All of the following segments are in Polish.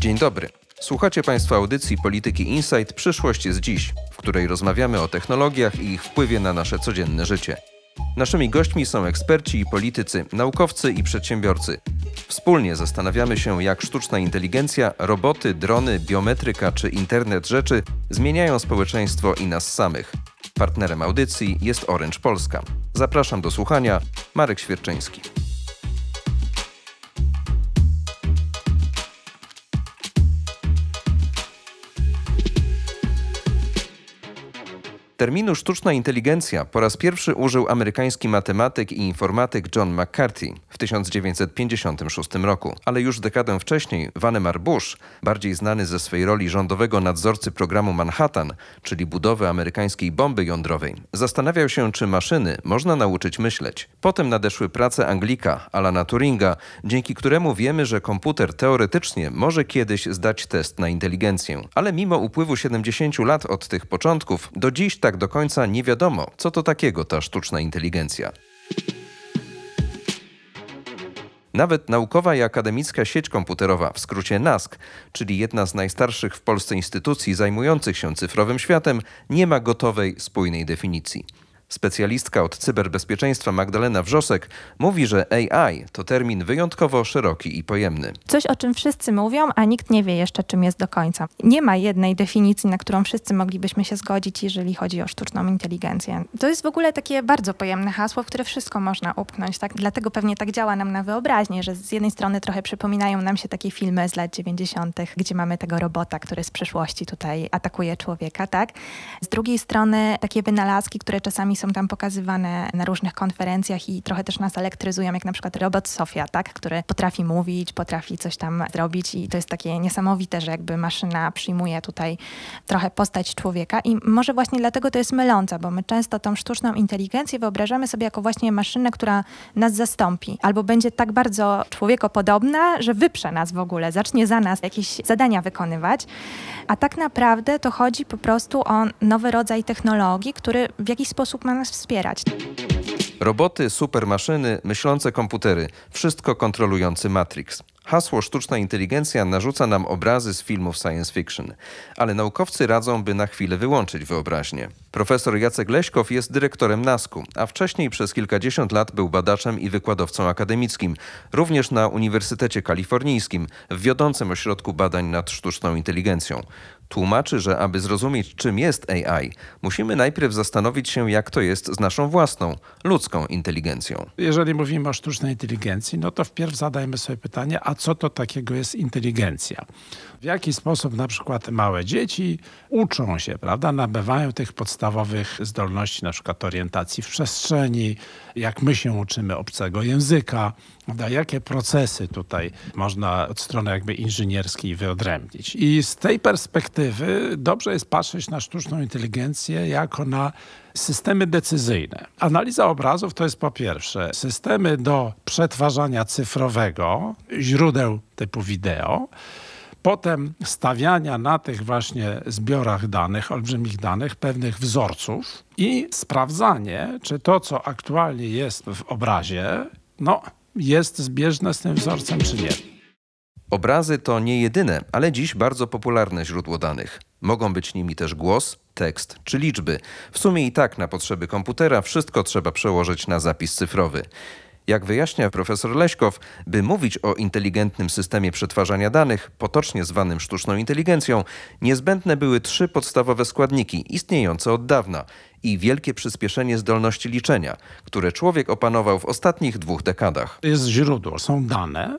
Dzień dobry. Słuchacie Państwo audycji Polityki Insight Przyszłość jest dziś, w której rozmawiamy o technologiach i ich wpływie na nasze codzienne życie. Naszymi gośćmi są eksperci i politycy, naukowcy i przedsiębiorcy. Wspólnie zastanawiamy się, jak sztuczna inteligencja, roboty, drony, biometryka czy internet rzeczy zmieniają społeczeństwo i nas samych. Partnerem audycji jest Orange Polska. Zapraszam do słuchania. Marek Świerczyński. Terminu sztuczna inteligencja po raz pierwszy użył amerykański matematyk i informatyk John McCarthy w 1956 roku, ale już dekadę wcześniej Vannevar Bush, bardziej znany ze swej roli rządowego nadzorcy programu Manhattan, czyli budowy amerykańskiej bomby jądrowej, zastanawiał się, czy maszyny można nauczyć myśleć. Potem nadeszły prace Anglika, Alana Turinga, dzięki któremu wiemy, że komputer teoretycznie może kiedyś zdać test na inteligencję. Ale mimo upływu 70 lat od tych początków, do dziś tak do końca nie wiadomo, co to takiego ta sztuczna inteligencja. Nawet naukowa i akademicka sieć komputerowa, w skrócie NASK, czyli jedna z najstarszych w Polsce instytucji zajmujących się cyfrowym światem, nie ma gotowej, spójnej definicji. Specjalistka od cyberbezpieczeństwa Magdalena Wrzosek mówi, że AI to termin wyjątkowo szeroki i pojemny. Coś, o czym wszyscy mówią, a nikt nie wie jeszcze, czym jest do końca. Nie ma jednej definicji, na którą wszyscy moglibyśmy się zgodzić, jeżeli chodzi o sztuczną inteligencję. To jest w ogóle takie bardzo pojemne hasło, w które wszystko można upchnąć. Tak? Dlatego pewnie tak działa nam na wyobraźnię, że z jednej strony trochę przypominają nam się takie filmy z lat 90., gdzie mamy tego robota, który z przyszłości tutaj atakuje człowieka. Tak? Z drugiej strony takie wynalazki, które czasami są tam pokazywane na różnych konferencjach i trochę też nas elektryzują, jak na przykład robot Sofia, tak, który potrafi mówić, potrafi coś tam zrobić i to jest takie niesamowite, że jakby maszyna przyjmuje tutaj trochę postać człowieka i może właśnie dlatego to jest mylące, bo my często tą sztuczną inteligencję wyobrażamy sobie jako właśnie maszynę, która nas zastąpi albo będzie tak bardzo człowiekopodobna, że wyprze nas w ogóle, zacznie za nas jakieś zadania wykonywać, a tak naprawdę to chodzi po prostu o nowy rodzaj technologii, który w jakiś sposób ma nas wspierać. Roboty, supermaszyny, myślące komputery, wszystko kontrolujący Matrix. Hasło sztuczna inteligencja narzuca nam obrazy z filmów science fiction, ale naukowcy radzą, by na chwilę wyłączyć wyobraźnię. Profesor Jacek Leśkow jest dyrektorem NASK-u, a wcześniej przez kilkadziesiąt lat był badaczem i wykładowcą akademickim, również na Uniwersytecie Kalifornijskim, w wiodącym ośrodku badań nad sztuczną inteligencją. Tłumaczy, że aby zrozumieć, czym jest AI, musimy najpierw zastanowić się, jak to jest z naszą własną, ludzką inteligencją. Jeżeli mówimy o sztucznej inteligencji, no to wpierw zadajmy sobie pytanie, a co to takiego jest inteligencja? W jaki sposób na przykład małe dzieci uczą się, prawda, nabywają tych podstawowych zdolności, na przykład orientacji w przestrzeni, jak my się uczymy obcego języka, prawda, jakie procesy tutaj można od strony jakby inżynierskiej wyodrębnić. I z tej perspektywy dobrze jest patrzeć na sztuczną inteligencję jako na systemy decyzyjne. Analiza obrazów to jest po pierwsze systemy do przetwarzania cyfrowego źródeł typu wideo, potem stawiania na tych właśnie zbiorach danych, olbrzymich danych, pewnych wzorców i sprawdzanie, czy to, co aktualnie jest w obrazie, no, jest zbieżne z tym wzorcem, czy nie. Obrazy to nie jedyne, ale dziś bardzo popularne źródło danych. Mogą być nimi też głos, tekst czy liczby. W sumie i tak na potrzeby komputera wszystko trzeba przełożyć na zapis cyfrowy. Jak wyjaśnia profesor Leśkow, by mówić o inteligentnym systemie przetwarzania danych, potocznie zwanym sztuczną inteligencją, niezbędne były trzy podstawowe składniki istniejące od dawna i wielkie przyspieszenie zdolności liczenia, które człowiek opanował w ostatnich dwóch dekadach. Jest źródło, są dane,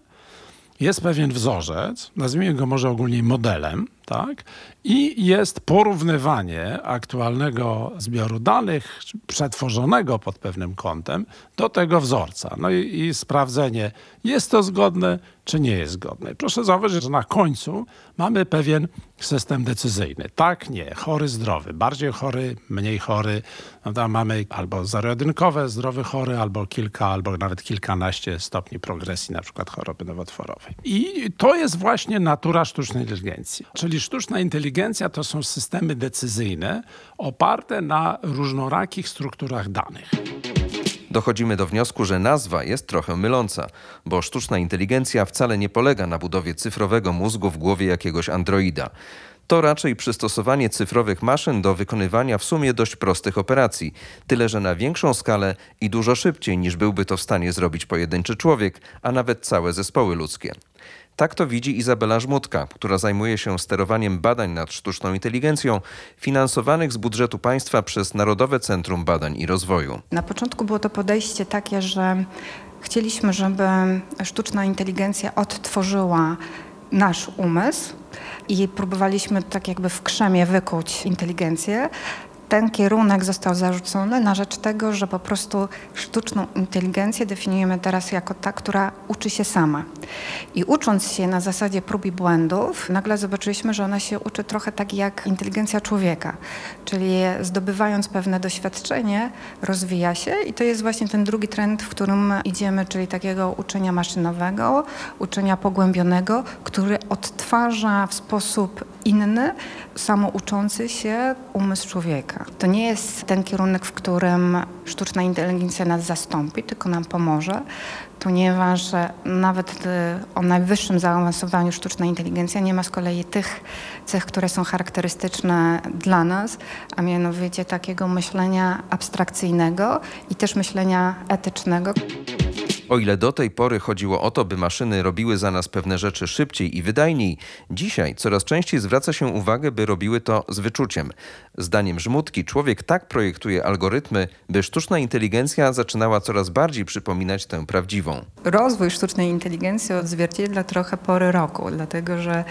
jest pewien wzorzec, nazwijmy go może ogólnie modelem, tak? I jest porównywanie aktualnego zbioru danych, przetworzonego pod pewnym kątem, do tego wzorca. No i, i sprawdzenie, jest to zgodne, czy nie jest zgodne. Proszę zauważyć, że na końcu mamy pewien system decyzyjny. Tak, nie, chory, zdrowy, bardziej chory, mniej chory. No tam mamy albo zero-jedynkowe, zdrowy, chory, albo kilka, albo nawet kilkanaście stopni progresji, na przykład choroby nowotworowej. I to jest właśnie natura sztucznej inteligencji. Czyli sztuczna inteligencja to są systemy decyzyjne oparte na różnorakich strukturach danych. Dochodzimy do wniosku, że nazwa jest trochę myląca, bo sztuczna inteligencja wcale nie polega na budowie cyfrowego mózgu w głowie jakiegoś androida. To raczej przystosowanie cyfrowych maszyn do wykonywania w sumie dość prostych operacji, tyle że na większą skalę i dużo szybciej niż byłby to w stanie zrobić pojedynczy człowiek, a nawet całe zespoły ludzkie. Tak to widzi Izabela Żmudka, która zajmuje się sterowaniem badań nad sztuczną inteligencją finansowanych z budżetu państwa przez Narodowe Centrum Badań i Rozwoju. Na początku było to podejście takie, że chcieliśmy, żeby sztuczna inteligencja odtworzyła nasz umysł i próbowaliśmy tak jakby w krzemie wykuć inteligencję, ten kierunek został zarzucony na rzecz tego, że po prostu sztuczną inteligencję definiujemy teraz jako ta, która uczy się sama. I ucząc się na zasadzie prób i błędów, nagle zobaczyliśmy, że ona się uczy trochę tak jak inteligencja człowieka, czyli zdobywając pewne doświadczenie, rozwija się i to jest właśnie ten drugi trend, w którym idziemy, czyli takiego uczenia maszynowego, uczenia pogłębionego, który odtwarza w sposób inny, samouczący się umysł człowieka. To nie jest ten kierunek, w którym sztuczna inteligencja nas zastąpi, tylko nam pomoże, ponieważ nawet o najwyższym zaawansowaniu sztuczna inteligencja nie ma z kolei tych cech, które są charakterystyczne dla nas, a mianowicie takiego myślenia abstrakcyjnego i też myślenia etycznego. O ile do tej pory chodziło o to, by maszyny robiły za nas pewne rzeczy szybciej i wydajniej, dzisiaj coraz częściej zwraca się uwagę, by robiły to z wyczuciem. Zdaniem Żmudki człowiek tak projektuje algorytmy, by sztuczna inteligencja zaczynała coraz bardziej przypominać tę prawdziwą. Rozwój sztucznej inteligencji odzwierciedla trochę pory roku, dlatego że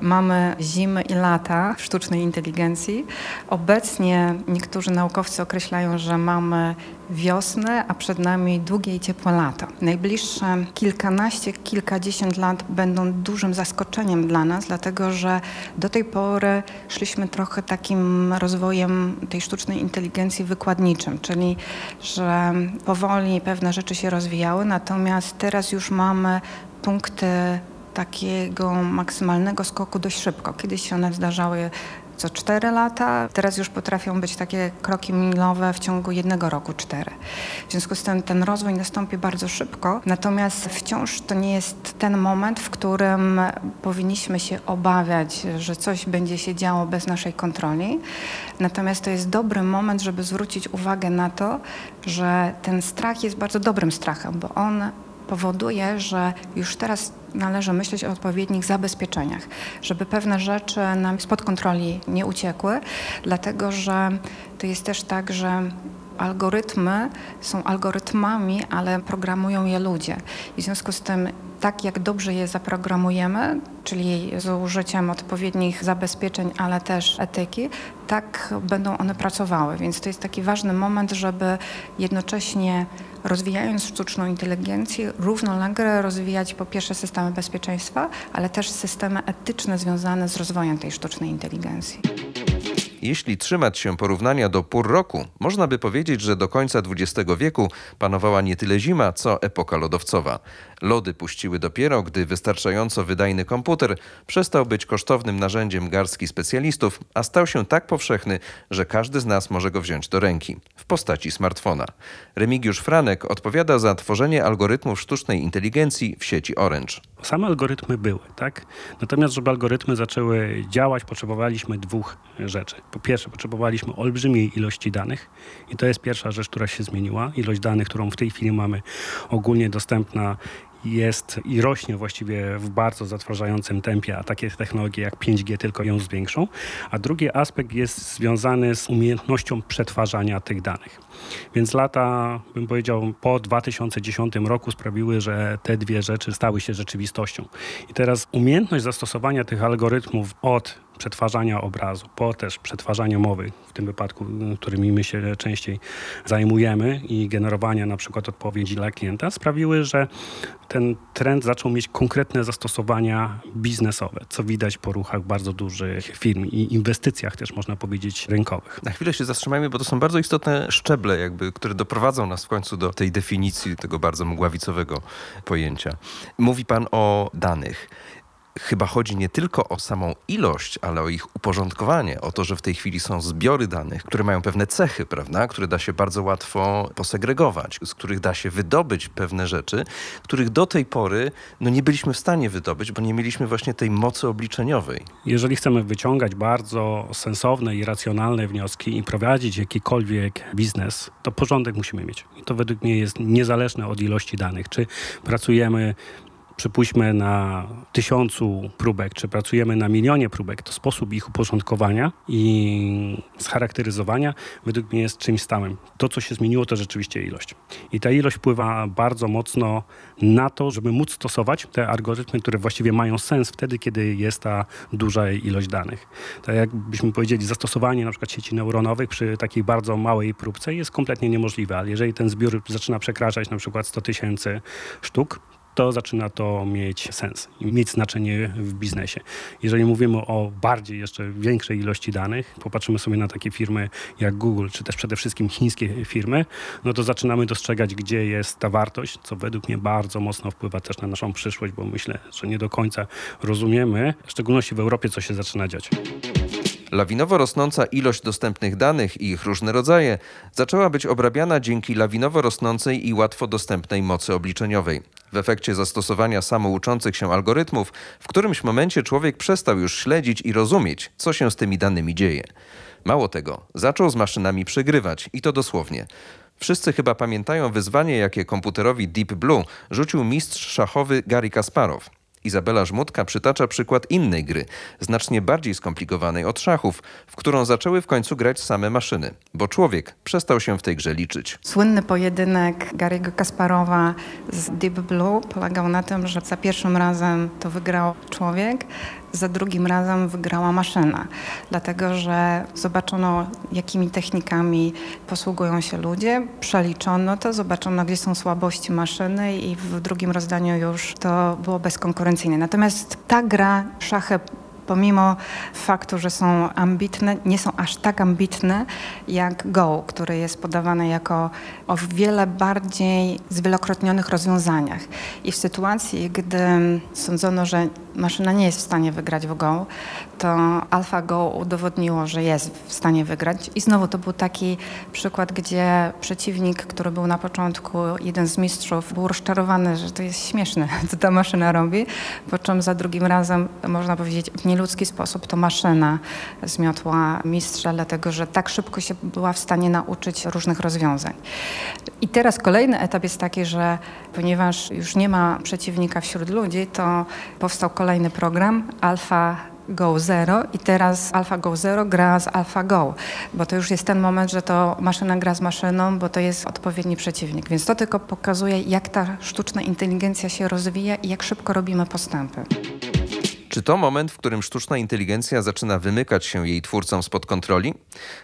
mamy zimy i lata sztucznej inteligencji. Obecnie niektórzy naukowcy określają, że mamy wiosnę, a przed nami długie i ciepłe lata. Najbliższe kilkanaście, kilkadziesiąt lat będą dużym zaskoczeniem dla nas, dlatego że do tej pory szliśmy trochę takim rozwojem tej sztucznej inteligencji wykładniczym, czyli że powoli pewne rzeczy się rozwijały, natomiast teraz już mamy punkty takiego maksymalnego skoku dość szybko. Kiedyś się one zdarzały co 4 lata. Teraz już potrafią być takie kroki milowe w ciągu jednego roku, cztery. W związku z tym ten rozwój nastąpi bardzo szybko, natomiast wciąż to nie jest ten moment, w którym powinniśmy się obawiać, że coś będzie się działo bez naszej kontroli. Natomiast to jest dobry moment, żeby zwrócić uwagę na to, że ten strach jest bardzo dobrym strachem, bo on powoduje, że już teraz należy myśleć o odpowiednich zabezpieczeniach, żeby pewne rzeczy nam spod kontroli nie uciekły, dlatego że to jest też tak, że algorytmy są algorytmami, ale programują je ludzie. I w związku z tym, tak jak dobrze je zaprogramujemy, czyli z użyciem odpowiednich zabezpieczeń, ale też etyki, tak będą one pracowały. Więc to jest taki ważny moment, żeby jednocześnie rozwijając sztuczną inteligencję, równolegle rozwijać po pierwsze systemy bezpieczeństwa, ale też systemy etyczne związane z rozwojem tej sztucznej inteligencji. Jeśli trzymać się porównania do pór roku, można by powiedzieć, że do końca XX wieku panowała nie tyle zima, co epoka lodowcowa. Lody puściły dopiero, gdy wystarczająco wydajny komputer przestał być kosztownym narzędziem garstki specjalistów, a stał się tak powszechny, że każdy z nas może go wziąć do ręki w postaci smartfona. Remigiusz Franek odpowiada za tworzenie algorytmów sztucznej inteligencji w sieci Orange. Same algorytmy były, tak? Natomiast, żeby algorytmy zaczęły działać, potrzebowaliśmy dwóch rzeczy. Po pierwsze, potrzebowaliśmy olbrzymiej ilości danych i to jest pierwsza rzecz, która się zmieniła. Ilość danych, którą w tej chwili mamy ogólnie dostępna jest i rośnie właściwie w bardzo zatrważającym tempie, a takie technologie jak 5G tylko ją zwiększą. A drugi aspekt jest związany z umiejętnością przetwarzania tych danych. Więc lata, bym powiedział, po 2010 roku sprawiły, że te dwie rzeczy stały się rzeczywistością. I teraz umiejętność zastosowania tych algorytmów od przetwarzania obrazu, po też przetwarzania mowy, w tym wypadku, którymi my się częściej zajmujemy i generowania na przykład odpowiedzi dla klienta, sprawiły, że ten trend zaczął mieć konkretne zastosowania biznesowe, co widać po ruchach bardzo dużych firm i inwestycjach też można powiedzieć rynkowych. Na chwilę się zatrzymajmy, bo to są bardzo istotne szczeble, jakby, które doprowadzą nas w końcu do tej definicji tego bardzo mgławicowego pojęcia. Mówi pan o danych. Chyba chodzi nie tylko o samą ilość, ale o ich uporządkowanie, o to, że w tej chwili są zbiory danych, które mają pewne cechy, prawda, które da się bardzo łatwo posegregować, z których da się wydobyć pewne rzeczy, których do tej pory no, nie byliśmy w stanie wydobyć, bo nie mieliśmy właśnie tej mocy obliczeniowej. Jeżeli chcemy wyciągać bardzo sensowne i racjonalne wnioski i prowadzić jakikolwiek biznes, to porządek musimy mieć. I to według mnie jest niezależne od ilości danych. Czy pracujemy przypuśćmy na tysiącu próbek, czy pracujemy na milionie próbek, to sposób ich uporządkowania i scharakteryzowania według mnie jest czymś stałym. To, co się zmieniło, to rzeczywiście ilość. I ta ilość wpływa bardzo mocno na to, żeby móc stosować te algorytmy, które właściwie mają sens wtedy, kiedy jest ta duża ilość danych. Tak jakbyśmy powiedzieli, zastosowanie na przykład sieci neuronowych przy takiej bardzo małej próbce jest kompletnie niemożliwe, ale jeżeli ten zbiór zaczyna przekraczać na przykład 100 tysięcy sztuk, to zaczyna to mieć sens i mieć znaczenie w biznesie. Jeżeli mówimy o bardziej jeszcze większej ilości danych, popatrzymy sobie na takie firmy jak Google, czy też przede wszystkim chińskie firmy, no to zaczynamy dostrzegać, gdzie jest ta wartość, co według mnie bardzo mocno wpływa też na naszą przyszłość, bo myślę, że nie do końca rozumiemy, w szczególności w Europie, co się zaczyna dziać. Lawinowo rosnąca ilość dostępnych danych i ich różne rodzaje zaczęła być obrabiana dzięki lawinowo rosnącej i łatwo dostępnej mocy obliczeniowej. W efekcie zastosowania samouczących się algorytmów, w którymś momencie człowiek przestał już śledzić i rozumieć, co się z tymi danymi dzieje. Mało tego, zaczął z maszynami przegrywać i to dosłownie. Wszyscy chyba pamiętają wyzwanie, jakie komputerowi Deep Blue rzucił mistrz szachowy Gary Kasparow. Izabela Żmudka przytacza przykład innej gry, znacznie bardziej skomplikowanej od szachów, w którą zaczęły w końcu grać same maszyny, bo człowiek przestał się w tej grze liczyć. Słynny pojedynek Gary'ego Kasparowa z Deep Blue polegał na tym, że za pierwszym razem to wygrał człowiek, za drugim razem wygrała maszyna, dlatego że zobaczono, jakimi technikami posługują się ludzie, przeliczono to, zobaczono, gdzie są słabości maszyny i w drugim rozdaniu już to było bezkonkurencyjne. Natomiast ta gra, szachy pomimo faktu, że są ambitne, nie są aż tak ambitne jak Go, który jest podawany jako o wiele bardziej zwielokrotnionych rozwiązaniach. I w sytuacji, gdy sądzono, że maszyna nie jest w stanie wygrać w Go, to AlphaGo udowodniło, że jest w stanie wygrać. I znowu to był taki przykład, gdzie przeciwnik, który był na początku jeden z mistrzów, był rozczarowany, że to jest śmieszne, co ta maszyna robi, po czym za drugim razem, można powiedzieć, nieludzki sposób to maszyna zmiotła mistrza, dlatego że tak szybko się była w stanie nauczyć różnych rozwiązań. I teraz kolejny etap jest taki, że ponieważ już nie ma przeciwnika wśród ludzi, to powstał kolejny program Alpha Go Zero i teraz AlphaGo Zero gra z AlphaGo, bo to już jest ten moment, że to maszyna gra z maszyną, bo to jest odpowiedni przeciwnik. Więc to tylko pokazuje, jak ta sztuczna inteligencja się rozwija i jak szybko robimy postępy. Czy to moment, w którym sztuczna inteligencja zaczyna wymykać się jej twórcom spod kontroli?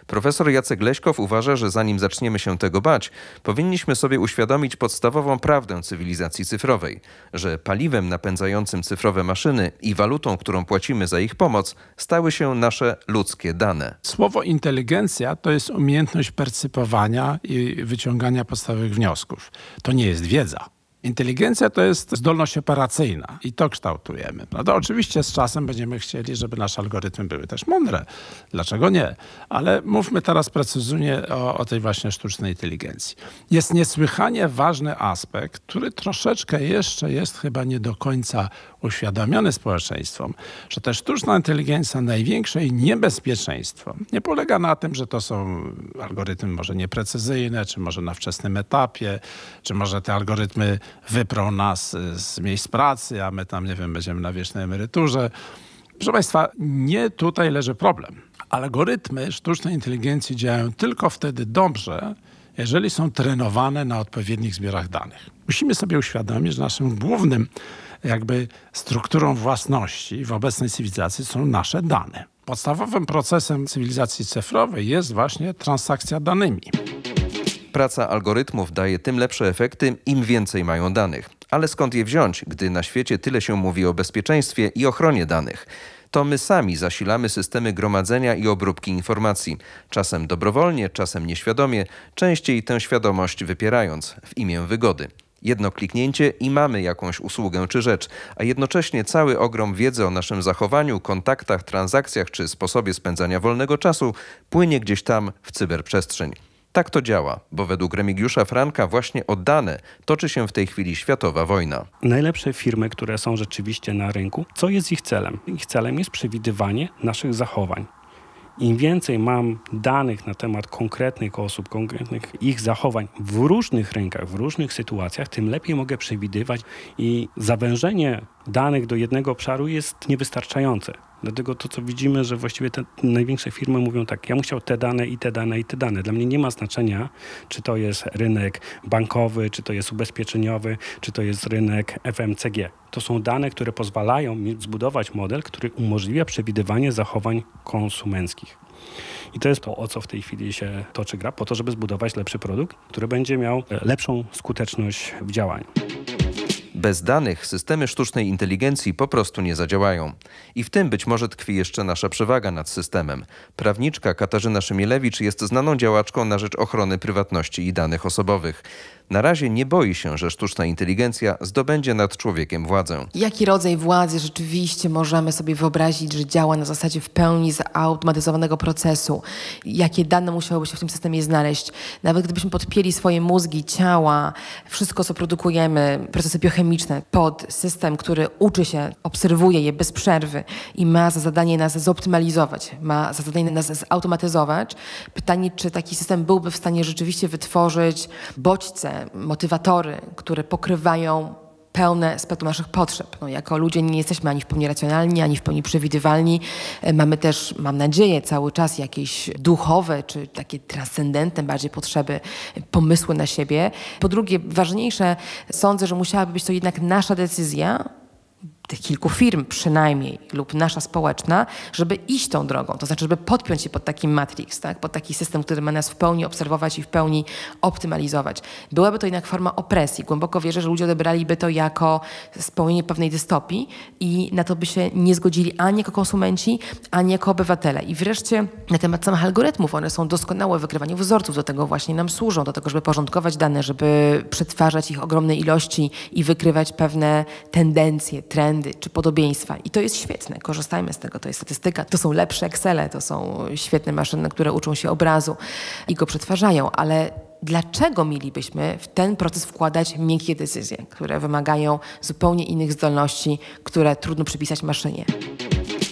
Profesor Jacek Leśkow uważa, że zanim zaczniemy się tego bać, powinniśmy sobie uświadomić podstawową prawdę cywilizacji cyfrowej, że paliwem napędzającym cyfrowe maszyny i walutą, którą płacimy za ich pomoc, stały się nasze ludzkie dane. Słowo inteligencja to jest umiejętność percypowania i wyciągania podstawowych wniosków. To nie jest wiedza. Inteligencja to jest zdolność operacyjna i to kształtujemy. No to oczywiście z czasem będziemy chcieli, żeby nasze algorytmy były też mądre. Dlaczego nie? Ale mówmy teraz precyzyjnie o, o tej właśnie sztucznej inteligencji. Jest niesłychanie ważny aspekt, który troszeczkę jeszcze jest chyba nie do końca uświadomiony społeczeństwom, że ta sztuczna inteligencja największe niebezpieczeństwo nie polega na tym, że to są algorytmy może nieprecyzyjne, czy może na wczesnym etapie, czy może te algorytmy wyprą nas z miejsc pracy, a my tam, nie wiem, będziemy na wiecznej emeryturze. Proszę Państwa, nie tutaj leży problem. Algorytmy sztucznej inteligencji działają tylko wtedy dobrze, jeżeli są trenowane na odpowiednich zbiorach danych. Musimy sobie uświadomić, że naszym głównym jakby strukturą własności w obecnej cywilizacji są nasze dane. Podstawowym procesem cywilizacji cyfrowej jest właśnie transakcja danymi. Praca algorytmów daje tym lepsze efekty, im więcej mają danych. Ale skąd je wziąć, gdy na świecie tyle się mówi o bezpieczeństwie i ochronie danych? To my sami zasilamy systemy gromadzenia i obróbki informacji. Czasem dobrowolnie, czasem nieświadomie, częściej tę świadomość wypierając w imię wygody. Jedno kliknięcie i mamy jakąś usługę czy rzecz, a jednocześnie cały ogrom wiedzy o naszym zachowaniu, kontaktach, transakcjach czy sposobie spędzania wolnego czasu płynie gdzieś tam w cyberprzestrzeń. Tak to działa, bo według Remigiusza Franka właśnie o dane toczy się w tej chwili światowa wojna. Najlepsze firmy, które są rzeczywiście na rynku, co jest ich celem? Ich celem jest przewidywanie naszych zachowań. Im więcej mam danych na temat konkretnych osób, konkretnych ich zachowań w różnych rynkach, w różnych sytuacjach, tym lepiej mogę przewidywać i zawężenie danych do jednego obszaru jest niewystarczające. Dlatego to, co widzimy, że właściwie te największe firmy mówią tak, ja chciał te dane i te dane i te dane. Dla mnie nie ma znaczenia, czy to jest rynek bankowy, czy to jest ubezpieczeniowy, czy to jest rynek FMCG. To są dane, które pozwalają mi zbudować model, który umożliwia przewidywanie zachowań konsumenckich. I to jest to, o co w tej chwili się toczy gra, po to, żeby zbudować lepszy produkt, który będzie miał lepszą skuteczność w działaniu. Bez danych systemy sztucznej inteligencji po prostu nie zadziałają. I w tym być może tkwi jeszcze nasza przewaga nad systemem. Prawniczka Katarzyna Szymielewicz jest znaną działaczką na rzecz ochrony prywatności i danych osobowych. Na razie nie boi się, że sztuczna inteligencja zdobędzie nad człowiekiem władzę. Jaki rodzaj władzy rzeczywiście możemy sobie wyobrazić, że działa na zasadzie w pełni zautomatyzowanego procesu? Jakie dane musiałyby się w tym systemie znaleźć? Nawet gdybyśmy podpięli swoje mózgi, ciała, wszystko co produkujemy, procesy biochemiczne pod system, który uczy się, obserwuje je bez przerwy i ma za zadanie nas zoptymalizować, ma za zadanie nas zautomatyzować. Pytanie, czy taki system byłby w stanie rzeczywiście wytworzyć bodźce, motywatory, które pokrywają pełne spektrum naszych potrzeb. No, jako ludzie nie jesteśmy ani w pełni racjonalni, ani w pełni przewidywalni. E, mamy też, mam nadzieję, cały czas jakieś duchowe, czy takie transcendentne bardziej potrzeby, pomysły na siebie. Po drugie, ważniejsze, sądzę, że musiałaby być to jednak nasza decyzja, tych kilku firm przynajmniej lub nasza społeczna, żeby iść tą drogą, to znaczy, żeby podpiąć się pod taki matrix, tak? pod taki system, który ma nas w pełni obserwować i w pełni optymalizować. Byłaby to jednak forma opresji. Głęboko wierzę, że ludzie odebraliby to jako spełnienie pewnej dystopii i na to by się nie zgodzili ani jako konsumenci, ani jako obywatele. I wreszcie na temat samych algorytmów, one są doskonałe w wykrywaniu wzorców, do tego właśnie nam służą, do tego, żeby porządkować dane, żeby przetwarzać ich ogromne ilości i wykrywać pewne tendencje, trendy, trendy czy podobieństwa. I to jest świetne, korzystajmy z tego. To jest statystyka, to są lepsze Excele, to są świetne maszyny, które uczą się obrazu i go przetwarzają, ale dlaczego mielibyśmy w ten proces wkładać miękkie decyzje, które wymagają zupełnie innych zdolności, które trudno przypisać maszynie?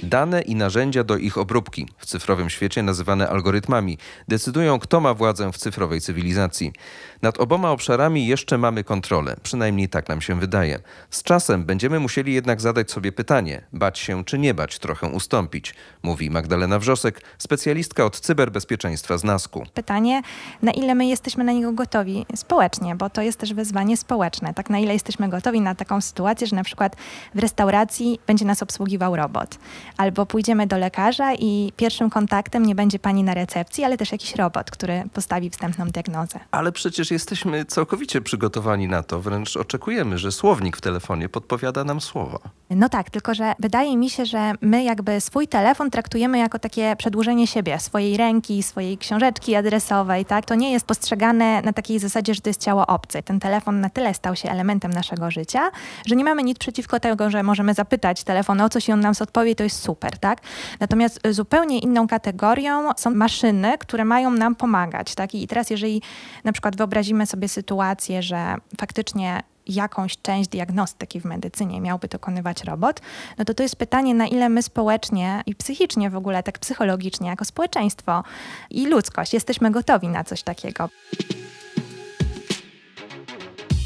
Dane i narzędzia do ich obróbki, w cyfrowym świecie nazywane algorytmami, decydują, kto ma władzę w cyfrowej cywilizacji. Nad oboma obszarami jeszcze mamy kontrolę, przynajmniej tak nam się wydaje. Z czasem będziemy musieli jednak zadać sobie pytanie, bać się czy nie bać, trochę ustąpić, mówi Magdalena Wrzosek, specjalistka od cyberbezpieczeństwa z NASKU. Pytanie, na ile my jesteśmy na niego gotowi społecznie, bo to jest też wyzwanie społeczne. Tak, na ile jesteśmy gotowi na taką sytuację, że na przykład w restauracji będzie nas obsługiwał robot, albo pójdziemy do lekarza i pierwszym kontaktem nie będzie pani na recepcji, ale też jakiś robot, który postawi wstępną diagnozę. Ale przecież jesteśmy całkowicie przygotowani na to, wręcz oczekujemy, że słownik w telefonie podpowiada nam słowa. No tak, tylko że wydaje mi się, że my jakby swój telefon traktujemy jako takie przedłużenie siebie, swojej ręki, swojej książeczki adresowej, tak? To nie jest postrzegane na takiej zasadzie, że to jest ciało obce. Ten telefon na tyle stał się elementem naszego życia, że nie mamy nic przeciwko tego, że możemy zapytać telefon o coś i on nam odpowie, to jest super, tak? Natomiast zupełnie inną kategorią są maszyny, które mają nam pomagać, tak? I teraz jeżeli na przykład wyobrazimy sobie sytuację, że faktycznie jakąś część diagnostyki w medycynie miałby dokonywać robot, no to to jest pytanie, na ile my społecznie i psychicznie w ogóle, tak psychologicznie, jako społeczeństwo i ludzkość jesteśmy gotowi na coś takiego.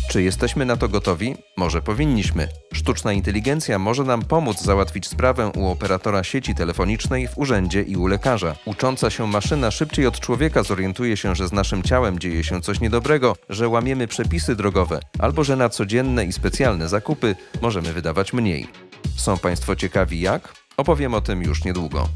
Czy jesteśmy na to gotowi? Może powinniśmy. Sztuczna inteligencja może nam pomóc załatwić sprawę u operatora sieci telefonicznej w urzędzie i u lekarza. Ucząca się maszyna szybciej od człowieka zorientuje się, że z naszym ciałem dzieje się coś niedobrego, że łamiemy przepisy drogowe, albo że na codzienne i specjalne zakupy możemy wydawać mniej. Są Państwo ciekawi jak? Opowiem o tym już niedługo.